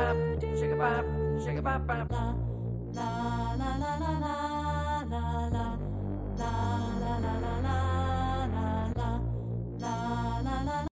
bop, shake a bop, shake a bop bop.